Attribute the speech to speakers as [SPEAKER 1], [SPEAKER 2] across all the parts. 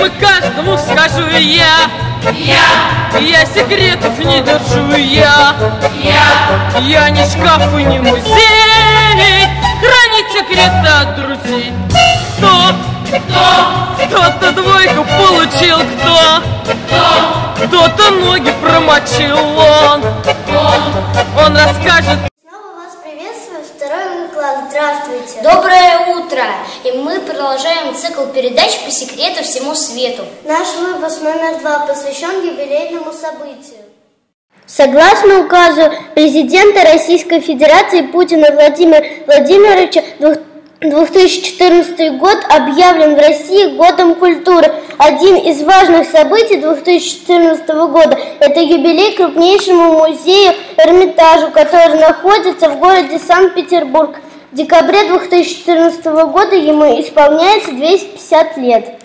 [SPEAKER 1] всем и каждому скажу я.
[SPEAKER 2] Я,
[SPEAKER 1] Я секретов не держу я.
[SPEAKER 2] я,
[SPEAKER 1] Я не шкаф и не музей. Хранить секреты от друзей. Кто?
[SPEAKER 2] кто,
[SPEAKER 1] Кто-то двойку получил, кто?
[SPEAKER 2] кто,
[SPEAKER 1] Кто-то ноги промочил он.
[SPEAKER 2] он.
[SPEAKER 1] Он расскажет
[SPEAKER 3] Снова вас приветствую, второй класс. Здравствуйте.
[SPEAKER 4] Доброе утро! И мы продолжаем цикл передач по секрету всему свету.
[SPEAKER 3] Наш выпуск номер два посвящен юбилейному событию. Согласно указу президента Российской Федерации Путина Владимира Владимировича, 2014 год объявлен в России годом культуры. Один из важных событий 2014 года – это юбилей крупнейшему музею Эрмитажу, который находится в городе Санкт-Петербург. В декабре 2014 года ему исполняется 250 лет.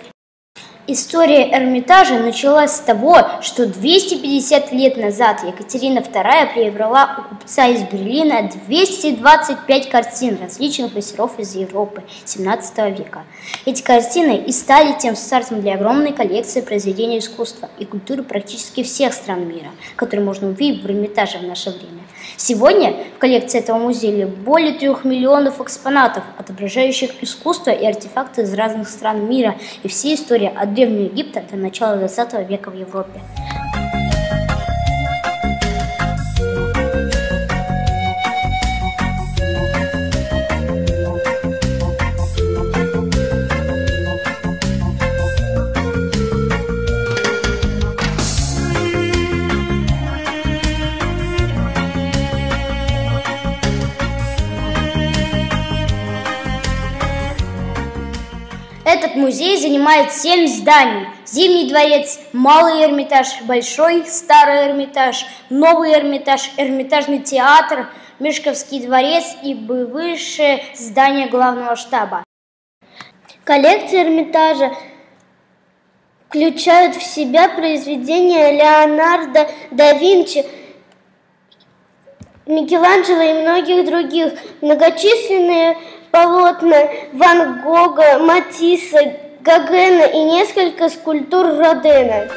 [SPEAKER 4] История Эрмитажа началась с того, что 250 лет назад Екатерина II приобрела купца из Берлина 225 картин различных мастеров из Европы 17 века. Эти картины и стали тем стартом для огромной коллекции произведений искусства и культуры практически всех стран мира, которые можно увидеть в Эрмитаже в наше время. Сегодня в коллекции этого музея более трех миллионов экспонатов, отображающих искусство и артефакты из разных стран мира и все истории от Древнего Египта до начала 20 века в Европе. Этот музей занимает семь зданий. Зимний дворец, Малый Эрмитаж, Большой, Старый Эрмитаж, Новый Эрмитаж, Эрмитажный театр, Мешковский дворец и бывшее здание главного штаба.
[SPEAKER 3] Коллекция Эрмитажа включают в себя произведения Леонардо да Винчи, Микеланджело и многих других. Многочисленные полотна Ван Гога, Матисса, Гогена и несколько скульптур Родена.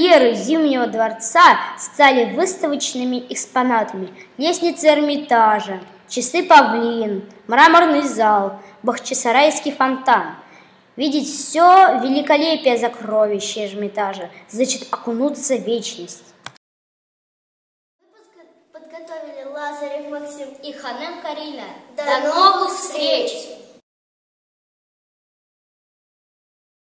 [SPEAKER 4] Интерьеры Зимнего дворца стали выставочными экспонатами. Лестницы Эрмитажа, часы Павлин, мраморный зал, Бахчисарайский фонтан. Видеть все великолепие сокровища Эрмитажа, значит окунуться в вечность.
[SPEAKER 3] Подготовили Лазарев Максим
[SPEAKER 4] И Ханем Карина.
[SPEAKER 3] До новых встреч!